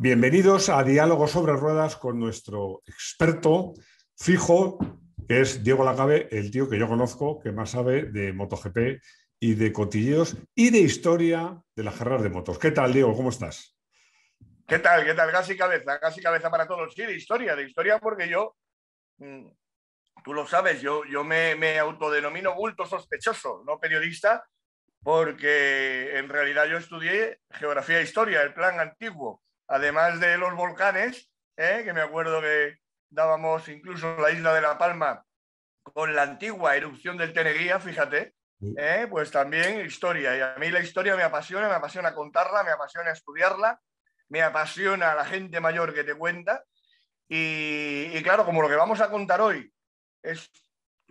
Bienvenidos a Diálogo sobre Ruedas con nuestro experto fijo, que es Diego Lacabe, el tío que yo conozco, que más sabe de MotoGP y de cotilleos y de historia de las carreras de motos. ¿Qué tal, Diego? ¿Cómo estás? ¿Qué tal? ¿Qué tal? Gas y cabeza, gas y cabeza para todos. Sí, de historia, de historia porque yo, mm, tú lo sabes, yo, yo me, me autodenomino bulto sospechoso, no periodista, porque en realidad yo estudié geografía e historia, el plan antiguo además de los volcanes, ¿eh? que me acuerdo que dábamos incluso la isla de La Palma con la antigua erupción del Teneguía, fíjate, ¿eh? pues también historia. Y a mí la historia me apasiona, me apasiona contarla, me apasiona estudiarla, me apasiona la gente mayor que te cuenta. Y, y claro, como lo que vamos a contar hoy es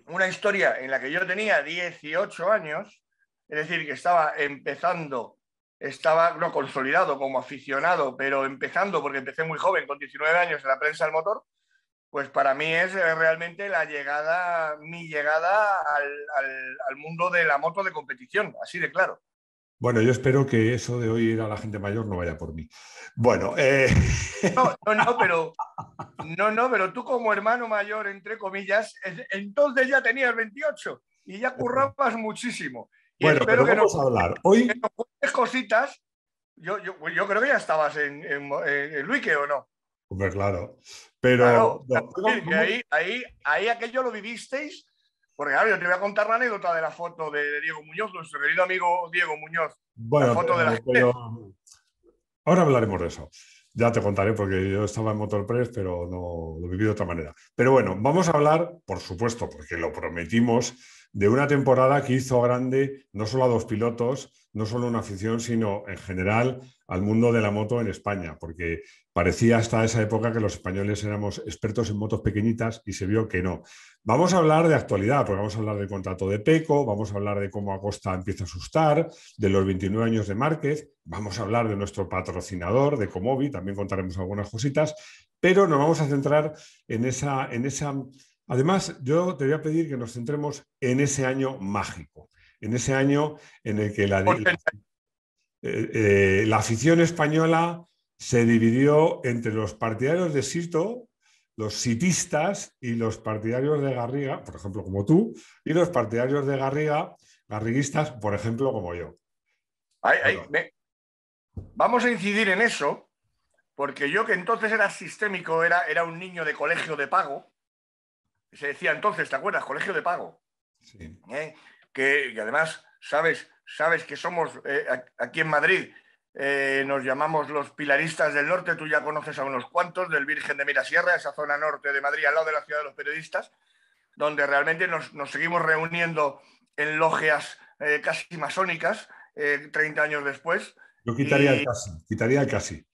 una historia en la que yo tenía 18 años, es decir, que estaba empezando estaba no consolidado como aficionado, pero empezando, porque empecé muy joven, con 19 años en la prensa del motor, pues para mí es eh, realmente la llegada, mi llegada al, mundo de la moto de competición, así de claro. Bueno, yo espero que eso de oír a la gente mayor no vaya por mí. Bueno, eh... no, no, no, pero no, no, pero tú como hermano mayor, entre comillas, entonces ya tenías 28 y ya currabas muchísimo bueno, pero vamos a hablar. Hoy. cositas. Yo, yo, yo, creo que ya estabas en, en, ¿o no? Hombre, claro. Pero. ahí, ahí, ahí aquello lo vivisteis. Porque claro, yo te voy a contar la anécdota de la foto de Diego Muñoz, nuestro querido amigo Diego Muñoz. Bueno, la foto de la... ahora hablaremos de eso. Ya te contaré porque yo estaba en Motorpress, pero no lo viví de otra manera. Pero bueno, vamos a hablar, por supuesto, porque lo prometimos, de una temporada que hizo grande no solo a dos pilotos, no solo una afición, sino en general al mundo de la moto en España, porque parecía hasta esa época que los españoles éramos expertos en motos pequeñitas y se vio que no. Vamos a hablar de actualidad, porque vamos a hablar del contrato de Peco, vamos a hablar de cómo Acosta empieza a asustar, de los 29 años de Márquez, vamos a hablar de nuestro patrocinador, de Comovi, también contaremos algunas cositas, pero nos vamos a centrar en esa, en esa Además, yo te voy a pedir que nos centremos en ese año mágico, en ese año en el que la, eh, eh, la, afición española se dividió entre los partidarios de Sito, los sitistas y los partidarios de Garriga, por ejemplo, como tú, y los partidarios de Garriga, garriguistas, por ejemplo, como yo. Vamos a incidir en eso, porque yo que entonces era sistémico, era, era un niño de colegio de pago, se decía entonces, ¿te acuerdas? Colegio de pago. Sí. ¿Eh? Que, además, sabes, sabes que somos eh, aquí en Madrid, eh, nos llamamos los pilaristas del norte, tú ya conoces a unos cuantos, del Virgen de Mirasierra, esa zona norte de Madrid, al lado de la ciudad de los periodistas, donde realmente nos, seguimos reuniendo en logias casi masónicas 30 años después. Yo quitaría el casi, quitaría el casi.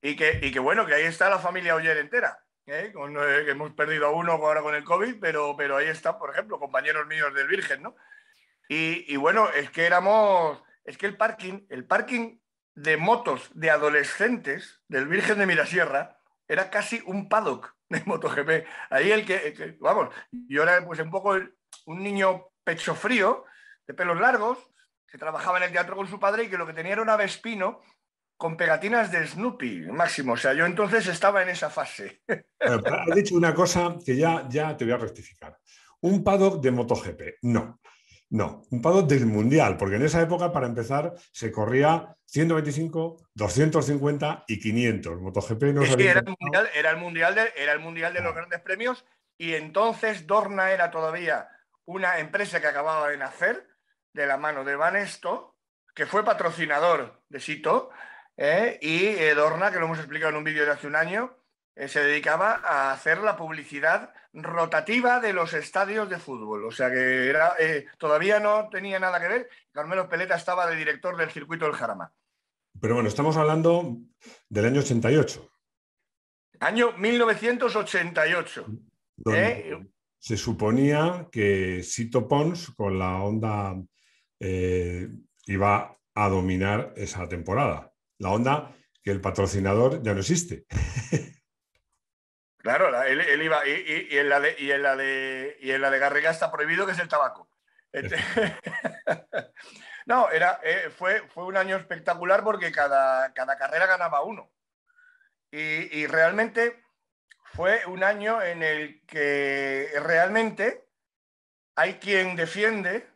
Y que, y que bueno, que ahí está la familia Oyer entera. ¿Eh? Eh, hemos perdido a uno ahora con el COVID, pero, pero ahí está, por ejemplo, compañeros míos del Virgen, ¿no? Y, bueno, es que éramos, es que el parking, el parking de motos de adolescentes del Virgen de Mirasierra era casi un paddock de MotoGP. Ahí el que, vamos, yo era pues un poco un niño pecho frío, de pelos largos, que trabajaba en el teatro con su padre y que lo que tenía era una Vespino con pegatinas de Snoopy, máximo. O sea, yo entonces estaba en esa fase. has dicho una cosa que ya, ya te voy a rectificar. Un paddock de MotoGP. No, no. Un paddock del Mundial, porque en esa época, para empezar, se corría 125, 250 y 500. MotoGP no es era, el mundial, era, el mundial, de, era el mundial de los grandes premios y entonces Dorna era todavía una empresa que acababa de nacer de la mano de Banesto, que fue patrocinador de Sito, ¿eh? y eh, Dorna, que lo hemos explicado en un vídeo de hace un año, eh, se dedicaba a hacer la publicidad rotativa de los estadios de fútbol. O sea que era, todavía no tenía nada que ver. Carmelo Peleta estaba de director del circuito del Jarama. Pero bueno, estamos hablando del año 88. Año 1988. Se suponía que Sito Pons con la onda iba a dominar esa temporada la onda que el patrocinador ya no existe. Claro, él, iba, y, en la de, y, en la de, y en la de Garriga está prohibido, que es el tabaco. Este, no, era, eh, fue, fue un año espectacular porque cada, cada carrera ganaba uno. y, realmente fue un año en el que realmente hay quien defiende,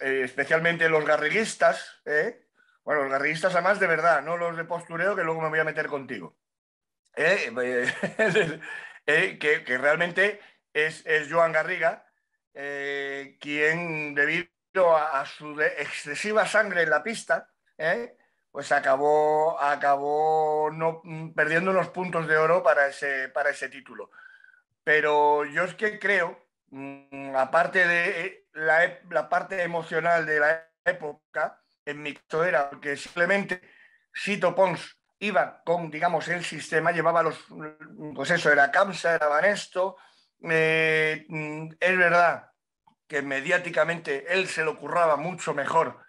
eh, especialmente los garriguistas, ¿eh? Bueno, los garriguistas además de verdad, no los de postureo que luego me voy a meter contigo, ¿eh? que, realmente es, Joan Garriga quien debido a, su excesiva sangre en la pista, pues acabó, acabó no, mm, perdiendo unos puntos de oro para ese, para ese título. Pero yo es que creo, mm, aparte de eh, la, parte emocional de la época, en mi caso era que simplemente Sito Pons iba con, digamos, el sistema, llevaba los, mm, pues eso, era Camsa, era Banesto. Eh, es verdad que mediáticamente él se lo curraba mucho mejor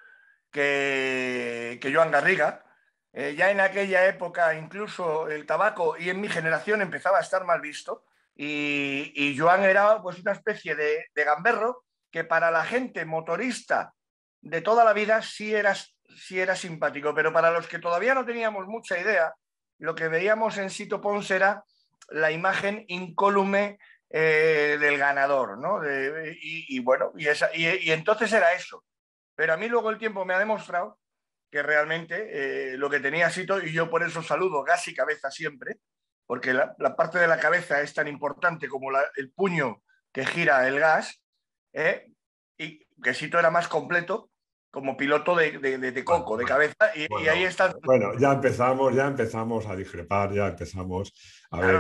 que, Joan Garriga. Eh, ya en aquella época incluso el tabaco y en mi generación empezaba a estar mal visto y, Joan era pues una especie de, gamberro que para la gente motorista de toda la vida sí era, sí era simpático, pero para los que todavía no teníamos mucha idea, lo que veíamos en Sito Pons era la imagen incólume eh, del ganador, ¿no? y, bueno, y, esa, y, entonces era eso. Pero a mí luego el tiempo me ha demostrado que realmente eh, lo que tenía Sito, y yo por eso saludo gas y cabeza siempre, porque la, parte de la cabeza es tan importante como el puño que gira el gas, ¿eh? y que Sito era más completo como piloto de, de, coco, de cabeza, y, ahí está. Bueno, ya empezamos, ya empezamos a discrepar, ya empezamos a claro,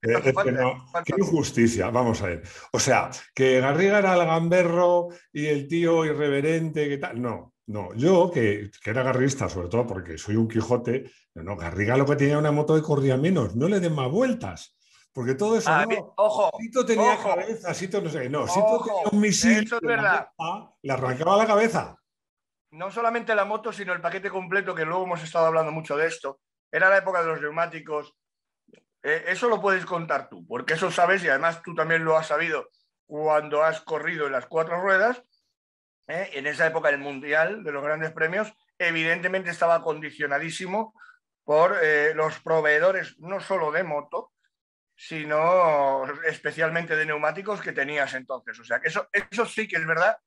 Claro, qué injusticia, vamos a ver. O sea, que Garriga era el gamberro y el tío irreverente, que tal. No, no. Yo, que, era garrista, sobre todo porque soy un Quijote, no, Garriga lo que tenía una moto de corría menos, no le den más vueltas. Porque todo eso. Ah, no, ojo. Sito tenía cabeza, Sito no sé. No, Sito tenía un misil. Eso es verdad. Le arrancaba la cabeza. No solamente la moto, sino el paquete completo, que luego hemos estado hablando mucho de esto. Era la época de los neumáticos, eh, eso lo puedes contar tú, porque eso sabes y además tú también lo has sabido cuando has corrido en las cuatro ruedas. ¿eh? En esa época del Mundial de los grandes premios, evidentemente estaba condicionadísimo por eh, los proveedores no solo de moto, sino especialmente de neumáticos que tenías entonces. O sea, que eso, eso sí que es verdad.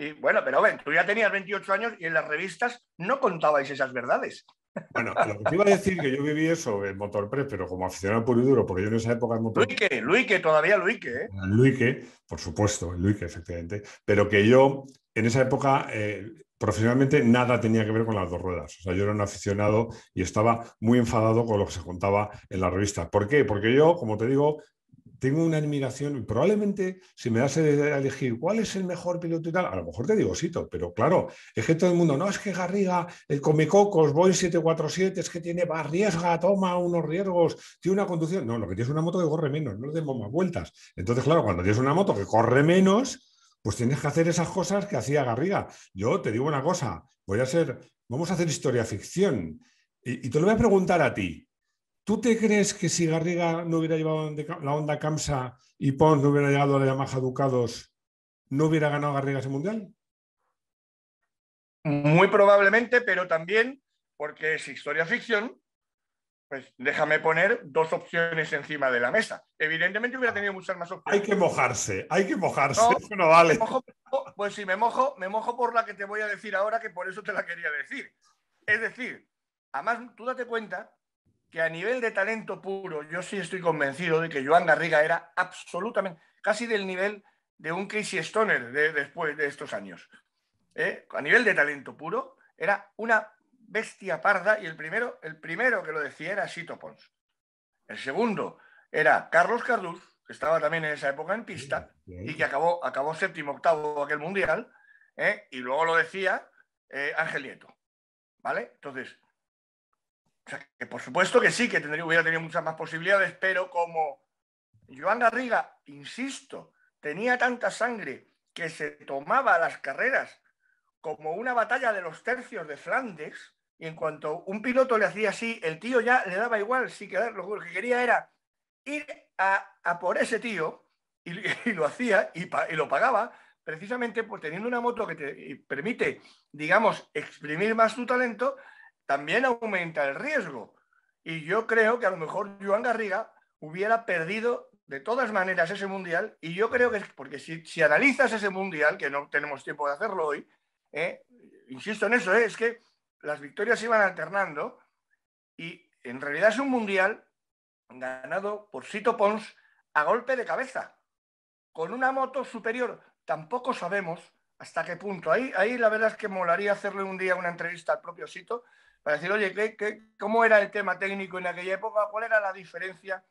Y bueno, pero ven, tú ya tenías 28 años y en las revistas no contabais esas verdades. Bueno, lo que te iba a decir que yo viví eso en Motorpress, pero como aficionado puro y duro, porque yo en esa época en Motorpress... Luike, Luike, todavía Luike, ¿eh? Luike, por supuesto, Luike, efectivamente. Pero que yo en esa época, eh, profesionalmente, nada tenía que ver con las dos ruedas. O sea, yo era un aficionado y estaba muy enfadado con lo que se contaba en la revista. ¿Por qué? Porque yo, como te digo, tengo una admiración probablemente si me das a elegir cuál es el mejor piloto y tal, a lo mejor te digo Sito, pero claro, es que todo el mundo, no, es que Garriga, el Comecocos, Boeing 747, es que tiene, va, riesga, toma unos riesgos, tiene una conducción. No, lo que tienes es una moto que corre menos, no le demos más vueltas. Entonces, claro, cuando tienes una moto que corre menos, pues tienes que hacer esas cosas que hacía Garriga. Yo te digo una cosa, voy a ser, vamos a hacer historia ficción. y te lo voy a preguntar a ti. ¿Tú te crees que si Garriga no hubiera llevado la onda Camsa y Pons no hubiera llegado a la Yamaha Ducados, no hubiera ganado Garriga ese mundial? Muy probablemente, pero también porque es historia ficción, pues déjame poner dos opciones encima de la mesa. Evidentemente hubiera tenido muchas más opciones. Hay que mojarse, hay que mojarse, eso no vale. pues si me mojo, me mojo por la que te voy a decir ahora, que por eso te la quería decir. Es decir, además tú date cuenta que a nivel de talento puro, yo sí estoy convencido de que Joan Garriga era absolutamente, casi del nivel de un Casey Stoner de, después de estos años. ¿eh? A nivel de talento puro, era una bestia parda y el primero, el primero que lo decía era Sito Pons. El segundo era Carlos Carduz, que estaba también en esa época en pista y que acabó, acabó séptimo, octavo aquel mundial, ¿eh? y luego lo decía eh, Ángel Nieto. ¿Vale? Entonces, o sea, que por supuesto que sí, que tendría, hubiera tenido muchas más posibilidades, pero como Joan Garriga, insisto, tenía tanta sangre que se tomaba las carreras como una batalla de los tercios de Flandes, y en cuanto un piloto le hacía así, el tío ya le daba igual, sí que lo que quería era ir a, por ese tío, y, lo hacía y, y, lo pagaba, precisamente por teniendo una moto que te permite, digamos, exprimir más tu talento, también aumenta el riesgo. Y yo creo que a lo mejor Joan Garriga hubiera perdido de todas maneras ese mundial. Y yo creo que, porque si, analizas ese mundial, que no tenemos tiempo de hacerlo hoy, ¿eh? insisto en eso, ¿eh? es que las victorias iban alternando y en realidad es un mundial ganado por Sito Pons a golpe de cabeza, con una moto superior. Tampoco sabemos hasta qué punto. Ahí, ahí la verdad es que molaría hacerle un día una entrevista al propio Sito para decir, oye, ¿qué, cómo era el tema técnico en aquella época? ¿Cuál era la diferencia?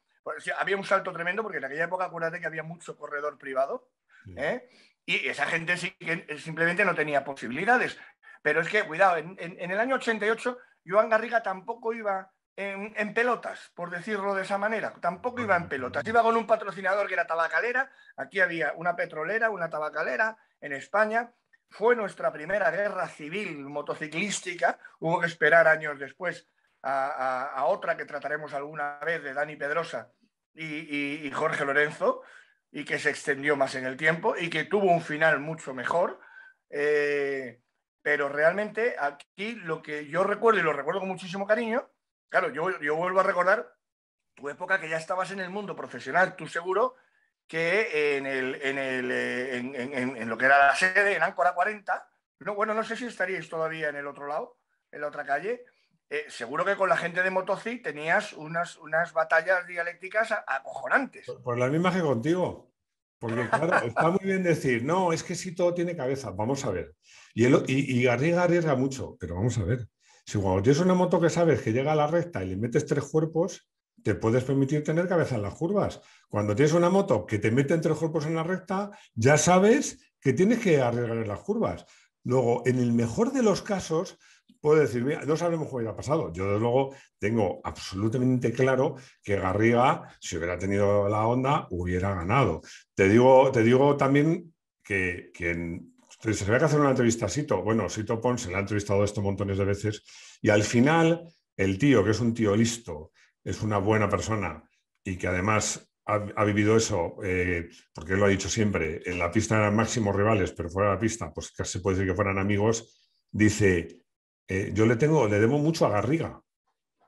Había un salto tremendo porque en aquella época acuérdate que había mucho corredor privado ¿eh? y esa gente sí que simplemente no tenía posibilidades. Pero es que, cuidado, en, el año 88 Joan Garriga tampoco iba en, pelotas, por decirlo de esa manera. Tampoco iba en pelotas. Iba con un patrocinador que era tabacalera. Aquí había una petrolera, una tabacalera en España. Fue nuestra primera guerra civil motociclística. Hubo que esperar años después a, otra que trataremos alguna vez de Dani Pedrosa y, Jorge Lorenzo, y que se extendió más en el tiempo y que tuvo un final mucho mejor. Eh, pero realmente aquí lo que yo recuerdo, y lo recuerdo con muchísimo cariño, claro, yo, yo vuelvo a recordar tu época que ya estabas en el mundo profesional, tú seguro que en, el, en, el, eh, en, lo que era la sede, en Áncora 40, no, bueno, no sé si estaríais todavía en el otro lado, en la otra calle, eh, seguro que con la gente de Motoci tenías unas, unas batallas dialécticas acojonantes. Pues la misma que contigo. Porque claro, está muy bien decir, no, es que si todo tiene cabeza, vamos a ver. Y, y, Garriga arriesga mucho, pero vamos a ver. Si cuando tienes una moto que sabes que llega a la recta y le metes tres cuerpos, te puedes permitir tener cabeza en las curvas. Cuando tienes una moto que te mete tres cuerpos en la recta, ya sabes que tienes que arriesgar en las curvas. Luego, en el mejor de los casos, puedo decir, mira, no sabemos cómo hubiera pasado. Yo, desde luego, tengo absolutamente claro que Garriga, si hubiera tenido la onda, hubiera ganado. Te digo, te digo también que, que se ve que hacer una entrevista a Sito. Bueno, Sito Pons se le ha entrevistado esto montones de veces y al final el tío, que es un tío listo, es una buena persona y que además ha, vivido eso, eh, porque él lo ha dicho siempre, en la pista eran máximos rivales, pero fuera de la pista, pues casi se puede decir que fueran amigos, dice, eh, yo le tengo, le debo mucho a Garriga,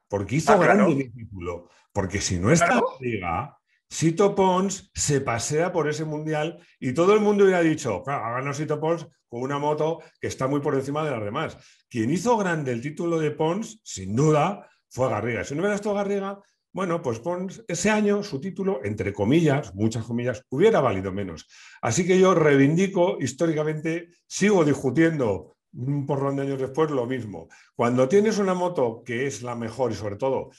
porque hizo ah, grande mi título. Porque si no está Garriga, Sito Pons se pasea por ese mundial y todo el mundo hubiera dicho, claro, ha ganado Sito Pons con una moto que está muy por encima de las demás. Quien hizo grande el título de Pons, sin duda, fue Garriga. Si no hubiera estado Garriga, bueno, pues ese año su título, entre comillas, muchas comillas, hubiera valido menos. Así que yo reivindico históricamente, sigo discutiendo un porrón de años después, lo mismo. Cuando tienes una moto que es la mejor y sobre todo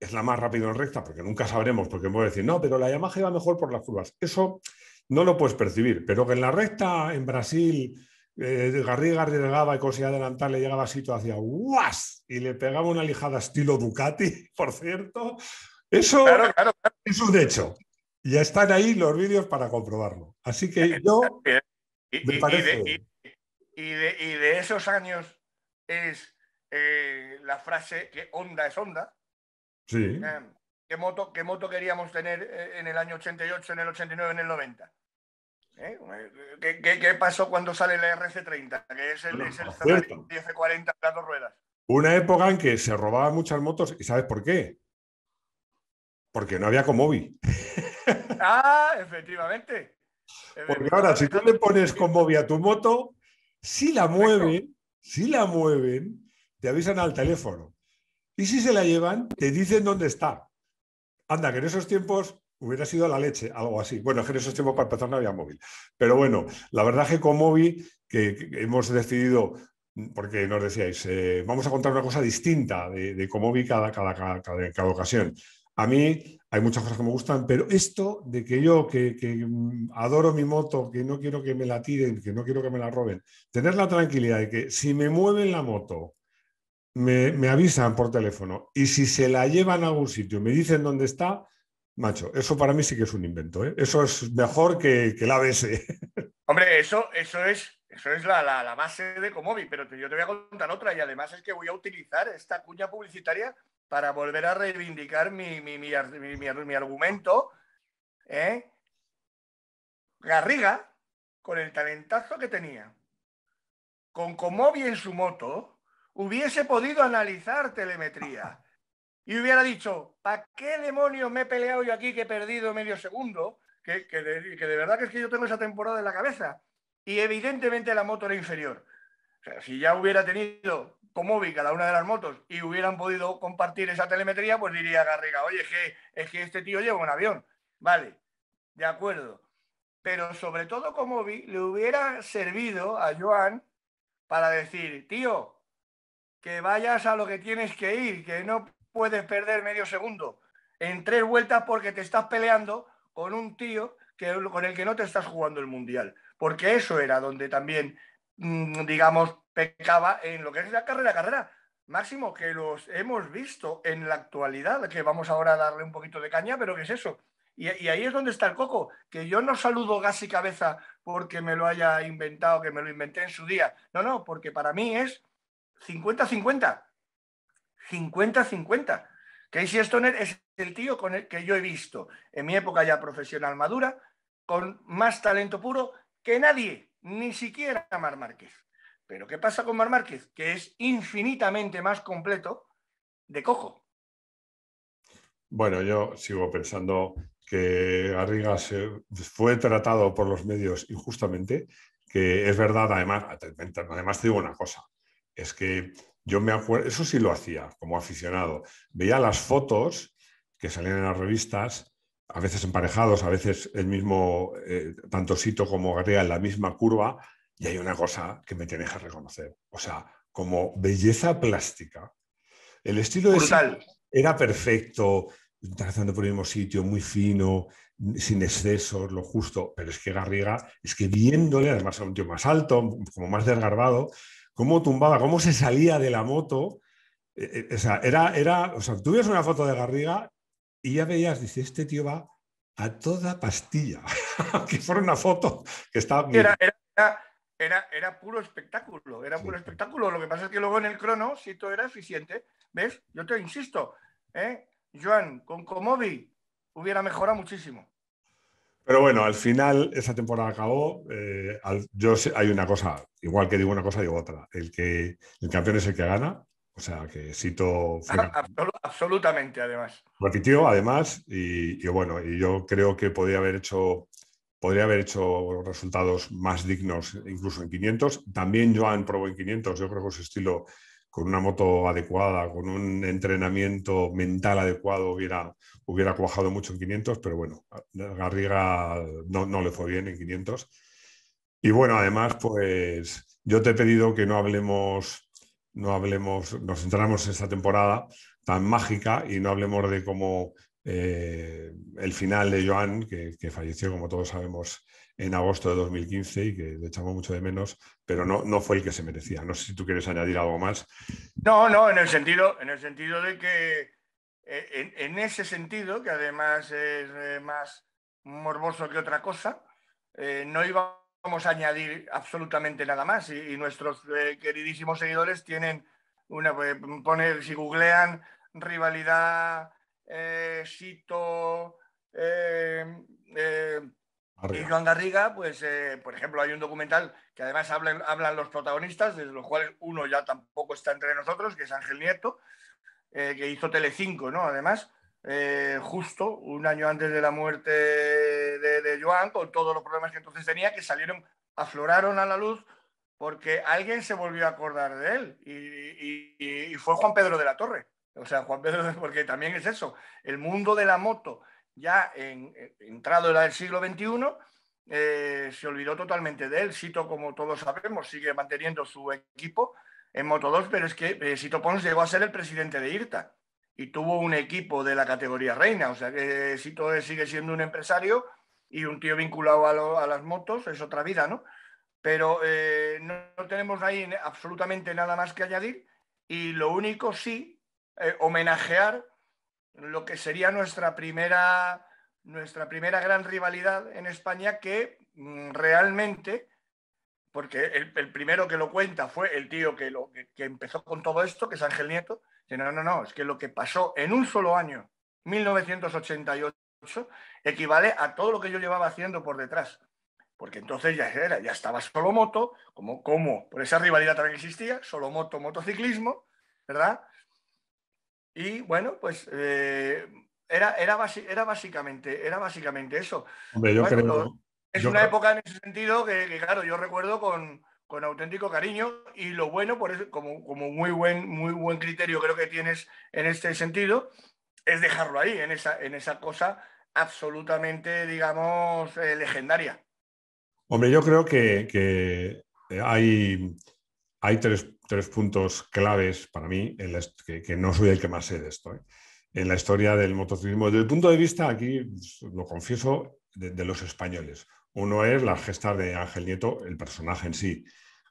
es la más rápida en recta, porque nunca sabremos, porque puedo decir, no, pero la Yamaha iba mejor por las curvas. Eso no lo puedes percibir, pero que en la recta en Brasil eh, Garriga arriesgaba y conseguía adelantar, le llegaba así hacia ¡guas! y le pegaba una lijada estilo Ducati, por cierto. Eso es un hecho. Ya están ahí los vídeos para comprobarlo. Así que yo me parece y de, esos años es eh, la frase que onda es onda. Sí. Eh, ¿qué, moto, ¿Qué moto queríamos tener eh, en el año 88, en el 89, en el 90? ¿Qué, pasó cuando sale la RC30? Que es el, es el F40 las dos ruedas. Una época en que se robaban muchas motos, ¿y sabes por qué? Porque no había Comobi. ah, efectivamente. Porque ahora, si tú le pones Comobi a tu moto, si la mueven, si la mueven, te avisan al teléfono. Y si se la llevan, te dicen dónde está. Anda, que en esos tiempos hubiera sido la leche, algo así. Bueno, que en esos tiempos para empezar no había móvil. Pero bueno, la verdad es que con móvil, que, hemos decidido, porque nos decíais, eh, vamos a contar una cosa distinta de, de Comovi cada, cada, cada, cada, ocasión. A mí hay muchas cosas que me gustan, pero esto de que yo, que, mm, adoro mi moto, que no quiero que me la tiren, que no quiero que me la roben, tener la tranquilidad de que si me mueven la moto, me, avisan por teléfono y si se la llevan a algún sitio me dicen dónde está, macho, eso para mí sí que es un invento. ¿eh? Eso es mejor que, que el ABS. Hombre, eso, eso es, eso es la, la, base de Comobi, pero yo te voy a contar otra y además es que voy a utilizar esta cuña publicitaria para volver a reivindicar mi, mi, argumento. ¿eh? Garriga, con el talentazo que tenía, con Comobi en su moto, hubiese podido analizar telemetría y hubiera dicho, ¿para qué demonios me he peleado yo aquí que he perdido medio segundo? Que, que, de, que de verdad que es que yo tengo esa temporada en la cabeza. Y evidentemente la moto era inferior. O sea, si ya hubiera tenido Comovi cada una de las motos y hubieran podido compartir esa telemetría, pues diría Garriga, oye, es que, es que este tío lleva un avión. Vale, de acuerdo. Pero sobre todo Comovi le hubiera servido a Joan para decir, tío, que vayas a lo que tienes que ir, que no puedes perder medio segundo en tres vueltas porque te estás peleando con un tío que, con el que no te estás jugando el mundial. Porque eso era donde también, mm, digamos, pecaba en lo que es la carrera carrera. Máximo, que los hemos visto en la actualidad, que vamos ahora a darle un poquito de caña, pero ¿qué es eso? Y, y, ahí es donde está el coco, que yo no saludo gas y cabeza porque me lo haya inventado, que me lo inventé en su día. No, no, porque para mí es 50-50. 50-50. Casey Stoner es el tío con el que yo he visto en mi época ya profesional madura, con más talento puro que nadie, ni siquiera Mar Márquez. Pero ¿qué pasa con Mar Márquez? Que es infinitamente más completo de cojo. Bueno, yo sigo pensando que Garriga se fue tratado por los medios injustamente, que es verdad, además, además te digo una cosa, es que yo me acuerdo, eso sí lo hacía como aficionado, veía las fotos que salían en las revistas, a veces emparejados, a veces el mismo, eh, tanto Sito como Garriga en la misma curva, y hay una cosa que me tienes que reconocer, o sea, como belleza plástica. El estilo de era perfecto, trazando por el mismo sitio, muy fino, sin excesos, lo justo, pero es que Garriga, es que viéndole, además a un tío más alto, como más desgarbado, cómo tumbaba, cómo se salía de la moto. Eh, eh, o sea, era, era, o sea, tú ves una foto de Garriga y ya veías, dice, este tío va a toda pastilla. que fuera una foto que estaba... Era, era, era, era, puro espectáculo, era puro espectáculo. Lo que pasa es que luego en el crono, si todo era eficiente, ¿ves? Yo te insisto, ¿eh? Joan, con Comovi hubiera mejorado muchísimo. Pero bueno, al final esa temporada acabó. Eh, yo hay una cosa, igual que digo una cosa, digo otra. El que el campeón es el que gana. O sea, que Sito absolutamente, además. Repitió, además, y, bueno, y yo creo que podría haber hecho podría haber hecho resultados más dignos incluso en 500. También Joan probó en 500. Yo creo que su estilo con una moto adecuada, con un entrenamiento mental adecuado, hubiera, hubiera cuajado mucho en 500, pero bueno, Garriga no, no, le fue bien en 500. Y bueno, además, pues yo te he pedido que no hablemos, no hablemos, nos centramos en esta temporada tan mágica y no hablemos de cómo eh, el final de Joan, que, que, falleció, como todos sabemos, en agosto de 2015 y que le echamos mucho de menos, pero no, no fue el que se merecía. No sé si tú quieres añadir algo más. No, no, en el sentido, en el sentido de que eh, en, ese sentido, que además es eh, más morboso que otra cosa, eh, no íbamos a añadir absolutamente nada más. Y, nuestros queridísimos seguidores tienen una, poner, si googlean rivalidad, Sito, y Joan Garriga, pues, eh, por ejemplo, hay un documental que además hablan, hablan, los protagonistas, de los cuales uno ya tampoco está entre nosotros, que es Ángel Nieto, eh, que hizo Telecinco, ¿no? Además, eh, justo un año antes de la muerte de, de, Joan, con todos los problemas que entonces tenía, que salieron, afloraron a la luz porque alguien se volvió a acordar de él y, y, y fue Juan Pedro de la Torre. O sea, Juan Pedro, porque también es eso, el mundo de la moto ya en, entrado el siglo XXI, eh, se olvidó totalmente de él. Sito, como todos sabemos, sigue manteniendo su equipo en Moto 2, pero es que eh, Sito Pons llegó a ser el presidente de IRTA y tuvo un equipo de la categoría reina. O sea que Sito sigue siendo un empresario y un tío vinculado a, las motos, es otra vida, ¿no? Pero eh, no, tenemos ahí absolutamente nada más que añadir y lo único sí, homenajear lo que sería nuestra primera, nuestra primera gran rivalidad en España que mm, realmente, porque el, primero que lo cuenta fue el tío que, que, empezó con todo esto, que es Ángel Nieto, dice, no, no, no, es que lo que pasó en un solo año, 1988, equivale a todo lo que yo llevaba haciendo por detrás. Porque entonces ya era, ya estaba solo moto, como, como por esa rivalidad también existía, solo moto, motociclismo, ¿verdad? Y bueno, pues eh, era, era, era, básicamente, era básicamente eso. Hombre, yo creo, es una época en ese sentido que, claro, yo recuerdo con, con, auténtico cariño y lo bueno, por eso, como, como muy, buen, muy buen criterio creo que tienes en este sentido, es dejarlo ahí, en esa, en esa cosa absolutamente, digamos, eh, legendaria. Hombre, yo creo que, hay, hay tres, puntos claves para mí, en que, no soy el que más sé de esto, ¿eh? en la historia del motociclismo. Desde el punto de vista, aquí lo confieso, de, los españoles. Uno es la gesta de Ángel Nieto, el personaje en sí.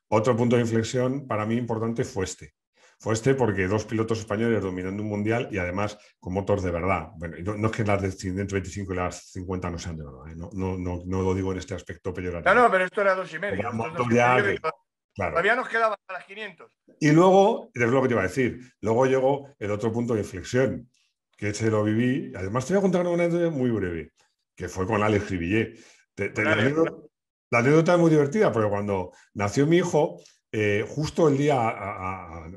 Otro punto de inflexión para mí importante fue este. Fue este porque dos pilotos españoles dominando un mundial y además con motos de verdad. Bueno, no, es que las de 125 y las 50 no sean de verdad, ¿eh? no, no, no, lo digo en este aspecto peyorativo. No, no, pero esto era dos y medio. Todavía nos quedaban las 500. Y luego, es lo que te iba a decir, luego llegó el otro punto de inflexión, que se lo viví. Además, te voy a contar una anécdota muy breve, que fue con Alex Rivillet. la, anécdota, es muy divertida, porque cuando nació mi hijo, eh, justo el día a,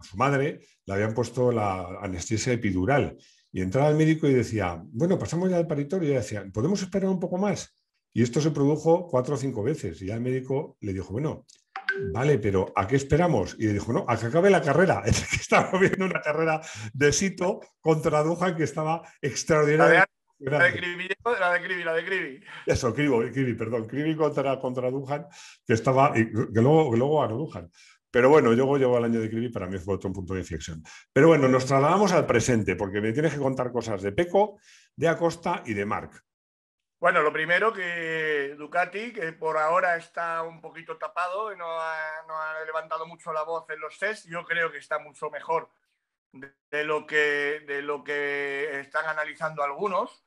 su madre le habían puesto la anestesia epidural. Y entraba el médico y decía, bueno, pasamos ya al paritorio. Y decía, ¿podemos esperar un poco más? Y esto se produjo cuatro o cinco veces. Y ya el médico le dijo, bueno, vale, pero ¿a qué esperamos? Y dijo, no, a que acabe la carrera. Es que estaba viendo una carrera de Sito contra Dujan que estaba extraordinaria. La de Krivi, la de Krivi, la de Krivi. Eso, Krivi, perdón. Krivi contra, contra Dujan, que estaba, que luego, que luego ganó Dujan. Pero bueno, yo llevo al año de Krivi, para mí fue otro punto de inflexión. Pero bueno, nos trasladamos al presente, porque me tienes que contar cosas de Peco, de Acosta y de Marc. Bueno, lo primero que Ducati, que por ahora está un poquito tapado y no ha, levantado mucho la voz en los test, yo creo que está mucho mejor de, lo, que, de lo que están analizando algunos.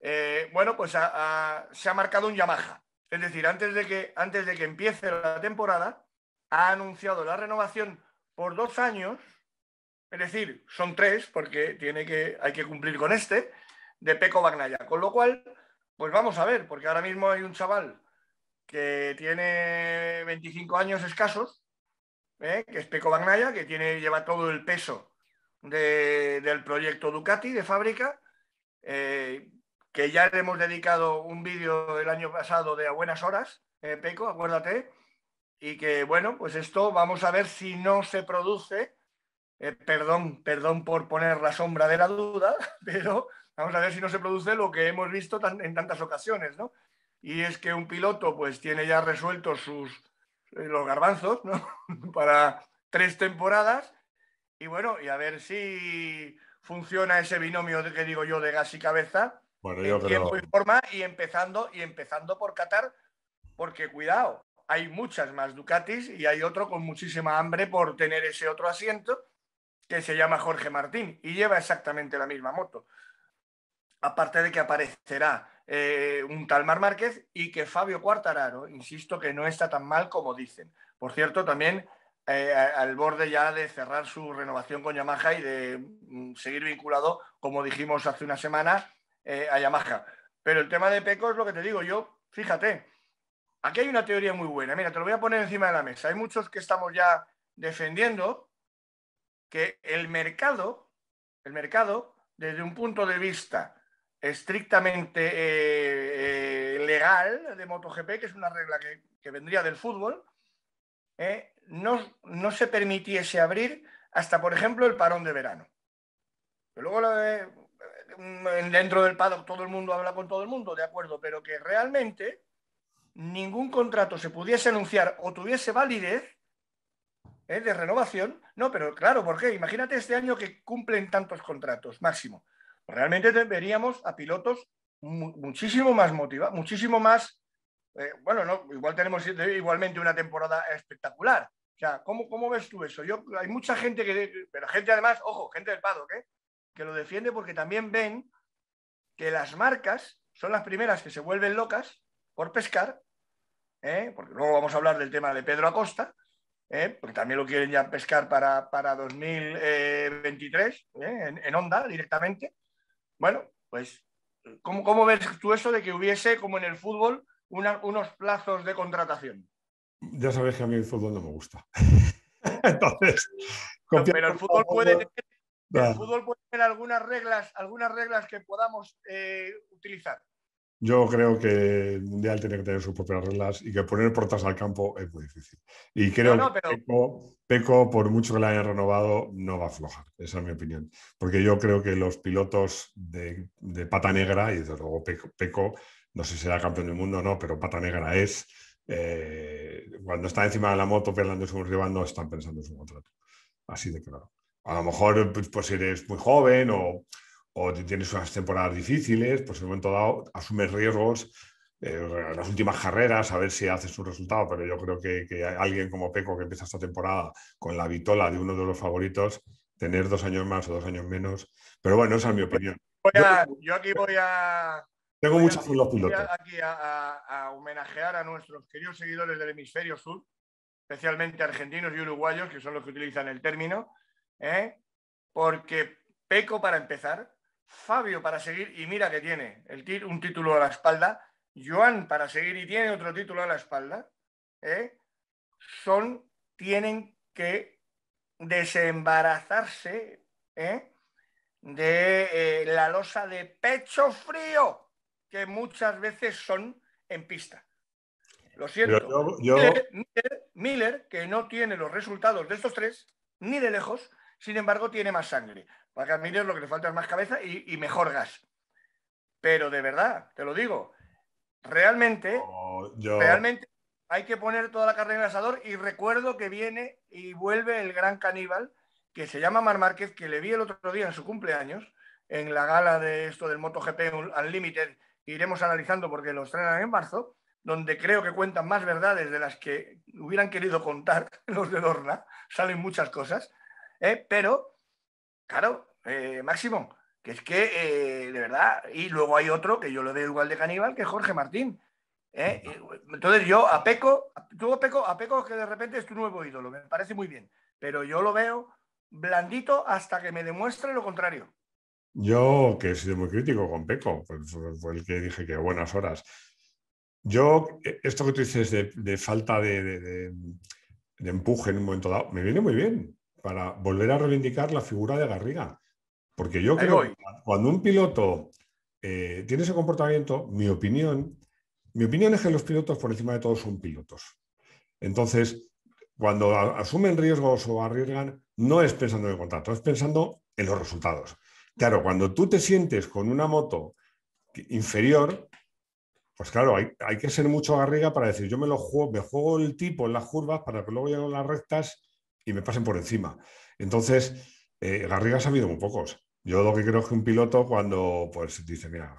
Eh, bueno, pues se ha marcado un Yamaha. Es decir, antes de, que, antes de que empiece la temporada, ha anunciado la renovación por dos años, es decir, son tres, porque tiene que, hay que cumplir con este, de Peco Bagnaya. Con lo cual, pues vamos a ver, porque ahora mismo hay un chaval que tiene 25 años escasos, ¿eh? que es Peco Bagnaya, que tiene, lleva todo el peso del proyecto Ducati de fábrica, eh, que ya le hemos dedicado un vídeo el año pasado de a buenas horas, eh, Peco, acuérdate, y que bueno, pues esto vamos a ver si no se produce, perdón, perdón por poner la sombra de la duda, pero Vamos a ver si no se produce lo que hemos visto en tantas ocasiones, ¿no? Y es que un piloto pues tiene ya resueltos sus, eh, los garbanzos, ¿no? Para tres temporadas. Y bueno, y a ver si funciona ese binomio de, que digo yo de gas y cabeza bueno, yo en tiempo y forma y empezando, y empezando por Qatar, porque cuidado, hay muchas más Ducatis y hay otro con muchísima hambre por tener ese otro asiento que se llama Jorge Martín y lleva exactamente la misma moto aparte de que aparecerá eh, un tal Mar Márquez y que Fabio Cuartararo, insisto que no está tan mal como dicen. Por cierto, también eh, al borde ya de cerrar su renovación con Yamaha y de mm, seguir vinculado, como dijimos hace una semana, eh, a Yamaha. Pero el tema de Peco es lo que te digo yo, fíjate, aquí hay una teoría muy buena, mira, te lo voy a poner encima de la mesa. Hay muchos que estamos ya defendiendo que el mercado, el mercado, desde un punto de vista estrictamente eh, eh, legal de MotoGP, que es una regla que, vendría del fútbol, eh, no, no, se permitiese abrir hasta, por ejemplo, el parón de verano. luego dentro del paddock todo el mundo habla con todo el mundo, de acuerdo, pero que realmente ningún contrato se pudiese anunciar o tuviese validez de renovación. No, pero claro, ¿por qué? Imagínate este año que cumplen tantos contratos máximo realmente veríamos a pilotos muchísimo más motivados, muchísimo más, eh, bueno, no, igual tenemos igualmente una temporada espectacular. O sea, ¿cómo, cómo ves tú eso? Yo, hay mucha gente que, pero gente además, ojo, gente del paddock, ¿eh? que lo defiende porque también ven que las marcas son las primeras que se vuelven locas por pescar, ¿eh? porque luego vamos a hablar del tema de Pedro Acosta, ¿eh? porque también lo quieren ya pescar para, para 2023 en, en Honda directamente. Bueno, pues, ¿cómo, ves tú eso de que hubiese, como en el fútbol, unos plazos de contratación? Ya sabes que a mí el fútbol no me gusta. Entonces, pero el fútbol puede tener ¿El fútbol puede tener algunas reglas, algunas reglas que podamos eh, utilizar? Yo creo que el Mundial tiene que tener sus propias reglas y que poner portas al campo es muy difícil. Y creo que Peco, por mucho que la hayan renovado, no va a aflojar. Esa es mi opinión. Porque yo creo que los pilotos de, pata negra, y desde luego Peco, no sé si será campeón del mundo o no, pero pata negra es, eh, cuando está encima de la moto peleando su rival, no están pensando en su contrato. Así de claro. A lo mejor pues, pues eres muy joven o o tienes unas temporadas difíciles, pues en un momento dado asumes riesgos eh, las últimas carreras, a ver si haces un resultado, pero yo creo que, que, alguien como Peco que empieza esta temporada con la vitola de uno de los favoritos, tener dos años más o dos años menos, pero bueno, esa es mi opinión. yo, aquí voy a... Tengo muchos los pilotos. Aquí a, a, homenajear a nuestros queridos seguidores del hemisferio sur, especialmente argentinos y uruguayos, que son los que utilizan el término, ¿eh? porque Peco, para empezar, Fabio para seguir y mira que tiene el un título a la espalda, Joan para seguir y tiene otro título a la espalda, ¿eh? son, tienen que desembarazarse ¿eh? de eh, la losa de pecho frío que muchas veces son en pista. Lo siento. Miller, que no tiene los resultados de estos tres, ni de lejos, sin embargo, tiene más sangre. Para a lo que le falta es más cabeza y, mejor gas. Pero de verdad, te lo digo, realmente, realmente hay que poner toda la carne en el asador y recuerdo que viene y vuelve el gran caníbal que se llama Mar Márquez, que le vi el otro día en su cumpleaños, en la gala de esto del MotoGP Unlimited, que iremos analizando porque lo estrenan en marzo, donde creo que cuentan más verdades de las que hubieran querido contar los de Dorna, salen muchas cosas, ¿eh? pero, claro, eh, Máximo, que es que, eh, de verdad, y luego hay otro que yo lo veo igual de caníbal, que Jorge Martín. Entonces yo a Peco, tuvo Peco, a Peco que de repente es tu nuevo ídolo, me parece muy bien, pero yo lo veo blandito hasta que me demuestre lo contrario. Yo, que he sido muy crítico con Peco, fue el que dije que buenas horas. Yo, esto que tú dices de, falta de, empuje en un momento dado, me viene muy bien para volver a reivindicar la figura de Garriga. Porque yo creo que cuando un piloto eh, tiene ese comportamiento, mi opinión, mi opinión es que los pilotos por encima de todo son pilotos. Entonces, cuando asumen riesgos o arriesgan, no es pensando en el contrato, es pensando en los resultados. Claro, cuando tú te sientes con una moto inferior, pues claro, hay, hay que ser mucho garriga para decir, yo me lo juego, me juego el tipo en las curvas para que luego lleguen las rectas y me pasen por encima. Entonces, eh, Garriga ha habido muy pocos. Yo lo que creo es que un piloto cuando pues dice, mira,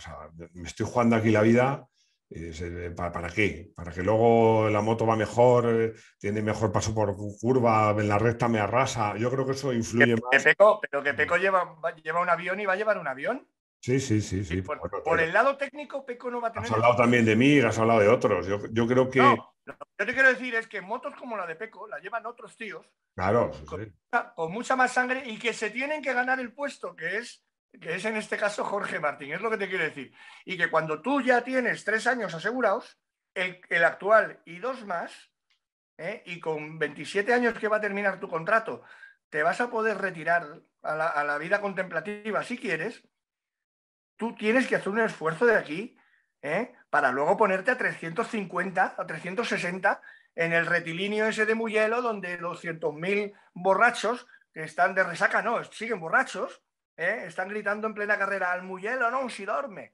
me estoy jugando aquí la vida, eh, ¿para, qué? Para que luego la moto va mejor, eh, tiene mejor paso por curva, en la recta me arrasa. Yo creo que eso influye más. pero que Peco lleva, lleva un avión y va a llevar un avión. Sí, sí, sí. sí. Por, el lado técnico, Peco no va a tener. Has hablado también de mí, has hablado de otros. Yo, creo que. Lo que yo te quiero decir es que motos como la de Peco la llevan otros tíos Claro. Con, mucha más sangre y que se tienen que ganar el puesto, que es, que es en este caso Jorge Martín, es lo que te quiero decir. Y que cuando tú ya tienes tres años asegurados, el, actual y dos más, ¿eh? y con 27 años que va a terminar tu contrato, te vas a poder retirar a la, a la vida contemplativa si quieres, tú tienes que hacer un esfuerzo de aquí ¿eh? para luego ponerte a 350, a 360 en el retilíneo ese de Muyelo, donde los mil borrachos que están de resaca, no, siguen borrachos, ¿eh? están gritando en plena carrera al Muyelo, no, si dorme.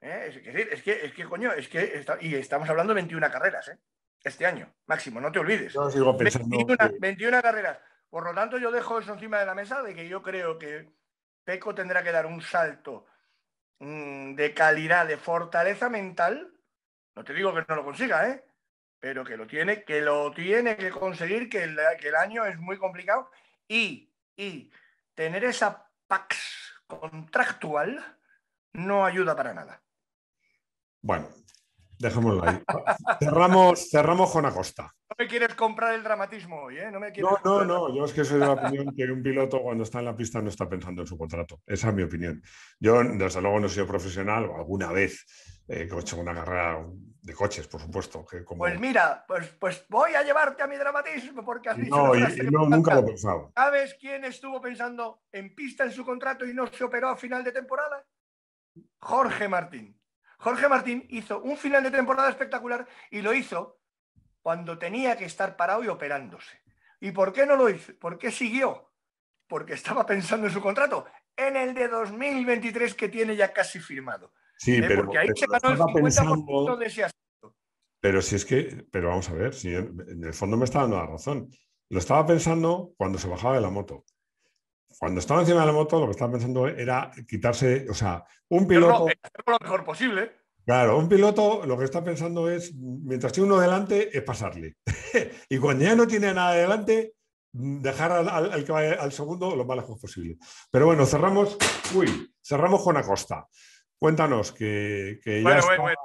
¿eh? Es, decir, es, que, es que, coño, es que, y estamos hablando de 21 carreras, ¿eh? este año, máximo, no te olvides. 21, carreras. Por lo tanto, yo dejo eso encima de la mesa de que yo creo que Peco tendrá que dar un salto de calidad, de fortaleza mental. No te digo que no lo consiga, ¿eh? pero que lo tiene, que lo tiene que conseguir, que el, que el año es muy complicado y, y tener esa pax contractual no ayuda para nada. Bueno, Dejémoslo ahí. cerramos, cerramos con Acosta. No me quieres comprar el dramatismo hoy, ¿eh? No, me no, no, no. Yo es que soy de la opinión que un piloto cuando está en la pista no está pensando en su contrato. Esa es mi opinión. Yo, desde luego, no he sido profesional, o alguna vez eh, he hecho una carrera de coches, por supuesto. Que como... Pues mira, pues, pues voy a llevarte a mi dramatismo porque has No, y, no nunca lo he pensado. ¿Sabes quién estuvo pensando en pista en su contrato y no se operó a final de temporada? Jorge Martín. Jorge Martín hizo un final de temporada espectacular y lo hizo cuando tenía que estar parado y operándose. ¿Y por qué no lo hizo? ¿Por qué siguió? Porque estaba pensando en su contrato, en el de 2023 que tiene ya casi firmado. Sí, ¿Eh? pero, Porque ahí se ganó el 50% de ese aspecto. Pero si es que, pero vamos a ver, si en el fondo me está dando la razón. Lo estaba pensando cuando se bajaba de la moto cuando estaba encima de la moto, lo que estaba pensando era quitarse, o sea, un piloto. lo mejor posible. Claro, un piloto lo que está pensando es, mientras tiene uno delante, es pasarle. y cuando ya no tiene nada delante, dejar al, que vaya al segundo lo más lejos posible. Pero bueno, cerramos, uy, cerramos con Acosta. Cuéntanos que, ya bueno, bueno,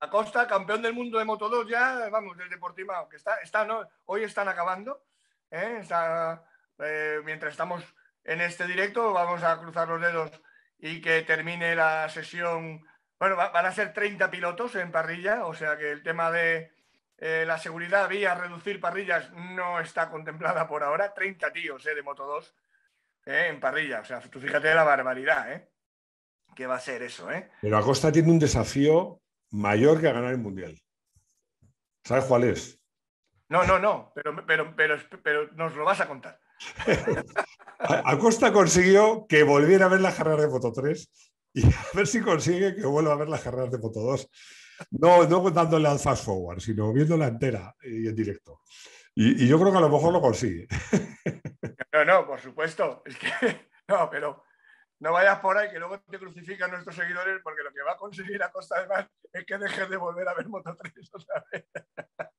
Acosta, campeón del mundo de Moto 2 ya, vamos, del Deportivo, que está, está ¿no? hoy están acabando, ¿eh? está, eh, mientras estamos en este directo. Vamos a cruzar los dedos y que termine la sesión. Bueno, van a ser 30 pilotos en parrilla, o sea que el tema de eh, la seguridad vía reducir parrillas no está contemplada por ahora. 30 tíos eh, de Moto 2 eh, en parrilla. O sea, tú fíjate la barbaridad ¿eh? que va a ser eso. ¿eh? Pero Acosta tiene un desafío mayor que ganar el Mundial. ¿Sabes cuál es? No, no, no, pero, pero, pero, pero nos lo vas a contar. Acosta consiguió que volviera a ver las carreras de Foto 3 y a ver si consigue que vuelva a ver las carreras de Foto 2. No, no dándole al fast forward, sino viéndola entera y en directo. Y, yo creo que a lo mejor lo consigue. No, no, por supuesto. Es que no, pero no vayas por ahí que luego te crucifican nuestros seguidores porque lo que va a conseguir a costa de más es que dejes de volver a ver Moto 3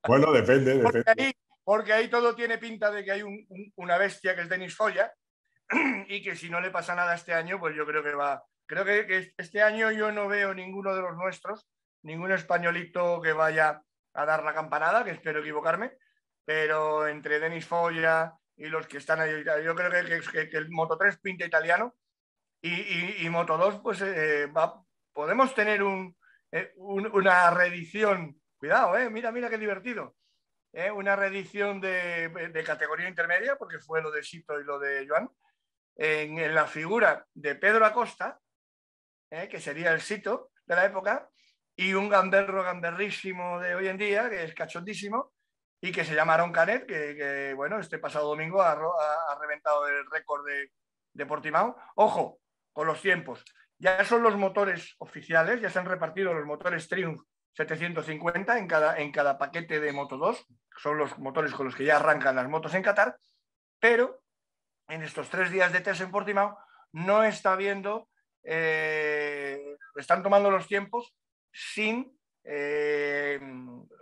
Bueno, depende, depende porque ahí todo tiene pinta de que hay una bestia que es Denis Foya y que si no le pasa nada este año, pues yo creo que va. Creo que, este año yo no veo ninguno de los nuestros, ningún españolito que vaya a dar la campanada, que espero equivocarme, pero entre Denis Foya y los que están ahí, yo creo que, el Moto 3 pinta italiano y, Moto 2, pues eh, podemos tener eh, una reedición. Cuidado, eh, mira, mira qué divertido ¿eh? una reedición de, categoría intermedia, porque fue lo de Sito y lo de Joan, en, la figura de Pedro Acosta, ¿eh? que sería el Sito de la época, y un gamberro gamberrísimo de hoy en día, que es cachondísimo, y que se llama Aaron Canet, que, bueno, este pasado domingo ha, reventado el récord de, de Portimao. Ojo, con los tiempos. Ya son los motores oficiales, ya se han repartido los motores Triumph 750 en cada, en cada paquete de Moto 2, son los motores con los que ya arrancan las motos en Qatar, pero en estos tres días de test en Portimao no está viendo, eh, están tomando los tiempos sin eh,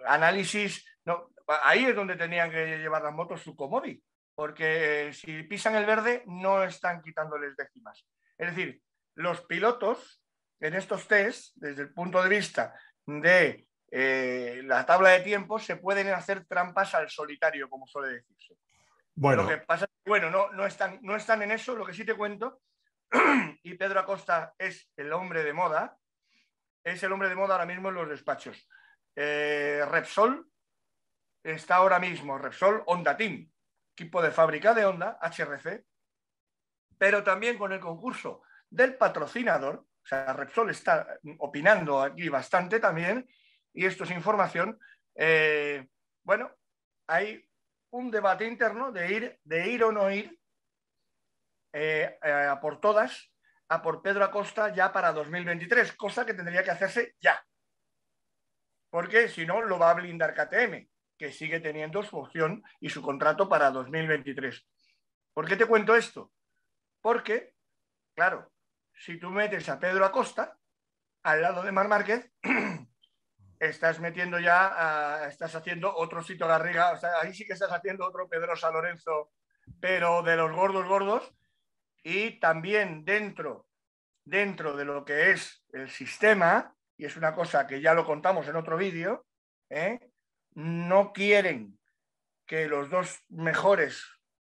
análisis, no, ahí es donde tenían que llevar las motos su comodi, porque si pisan el verde no están quitándoles décimas. Es decir, los pilotos en estos test, desde el punto de vista de eh, la tabla de tiempos se pueden hacer trampas al solitario, como suele decirse. Bueno, lo que pasa bueno, no, no, están, no están en eso, lo que sí te cuento, y Pedro Acosta es el hombre de moda, es el hombre de moda ahora mismo en los despachos. Eh, Repsol está ahora mismo, Repsol Honda Team, equipo de fábrica de Honda, HRC, pero también con el concurso del patrocinador, o sea, Repsol está opinando aquí bastante también, y esto es información. Eh, bueno, hay un debate interno de ir, de ir o no ir eh, a por todas, a por Pedro Acosta ya para 2023, cosa que tendría que hacerse ya. Porque si no, lo va a blindar KTM, que sigue teniendo su opción y su contrato para 2023. ¿Por qué te cuento esto? Porque, claro, si tú metes a Pedro Acosta al lado de Mar Márquez, estás metiendo ya, estás haciendo otro Sito Garriga, o sea, ahí sí que estás haciendo otro Pedrosa Lorenzo, pero de los gordos gordos, y también dentro, dentro de lo que es el sistema y es una cosa que ya lo contamos en otro vídeo, ¿eh? no quieren que los dos mejores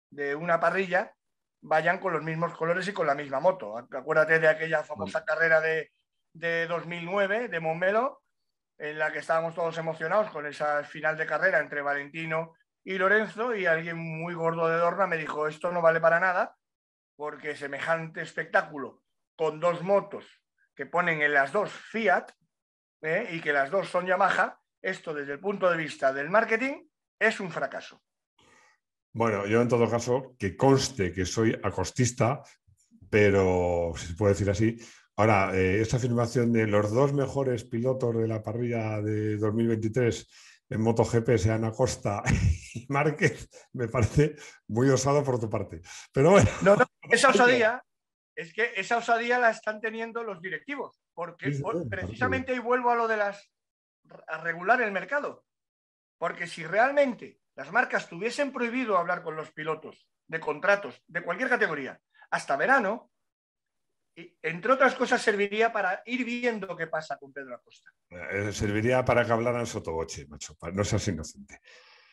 de una parrilla vayan con los mismos colores y con la misma moto. Acuérdate de aquella famosa carrera de, de 2009 de Montmelo, en la que estábamos todos emocionados con esa final de carrera entre Valentino y Lorenzo, y alguien muy gordo de Dorna me dijo, esto no vale para nada, porque semejante espectáculo con dos motos que ponen en las dos Fiat ¿eh? y que las dos son Yamaha, esto desde el punto de vista del marketing es un fracaso. Bueno, yo en todo caso, que conste que soy acostista, pero si se puede decir así. Ahora, eh, esta afirmación de los dos mejores pilotos de la parrilla de 2023 en MotoGP sean Acosta y Márquez, me parece muy osado por tu parte. Pero bueno. No, no, esa osadía, es que esa osadía la están teniendo los directivos, porque precisamente ahí vuelvo a lo de las a regular el mercado. Porque si realmente las marcas tuviesen prohibido hablar con los pilotos de contratos de cualquier categoría hasta verano, entre otras cosas serviría para ir viendo qué pasa con Pedro Acosta. Eh, serviría para que hablaran sotoboche, macho, para no seas inocente.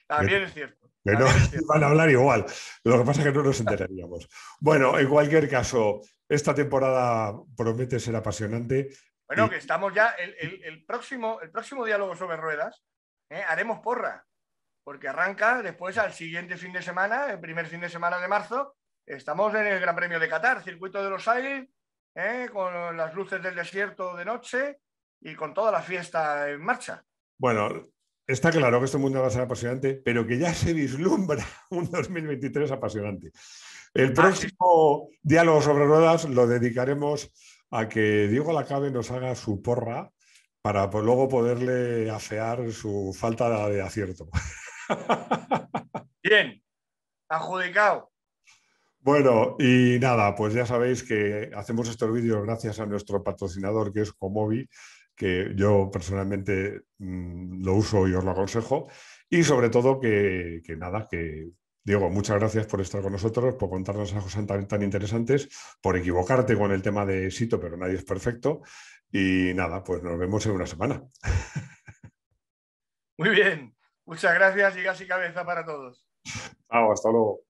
También es cierto. Que no van a hablar igual. Lo que pasa es que no nos enteraríamos. Bueno, en cualquier caso, esta temporada promete ser apasionante. Bueno, que estamos ya, el, próximo, el próximo diálogo sobre ruedas, ¿eh? haremos porra porque arranca después al siguiente fin de semana, el primer fin de semana de marzo, estamos en el Gran Premio de Qatar, circuito de los Aires, ¿eh? con las luces del desierto de noche y con toda la fiesta en marcha. Bueno, está claro que este mundo va a ser apasionante, pero que ya se vislumbra un 2023 apasionante. El ah, próximo diálogo sobre ruedas lo dedicaremos a que Diego Lacabe nos haga su porra para luego poderle afear su falta de acierto. Bien, adjudicado. Bueno, y nada, pues ya sabéis que hacemos estos vídeos gracias a nuestro patrocinador que es Comovi, que yo personalmente mm, lo uso y os lo aconsejo. Y sobre todo que, nada, que Diego, muchas gracias por estar con nosotros, por contarnos esas cosas tan, tan, interesantes, por equivocarte con el tema de Sito, pero nadie es perfecto. Y nada, pues nos vemos en una semana. Muy bien. Muchas gracias y casi cabeza para todos. hasta luego.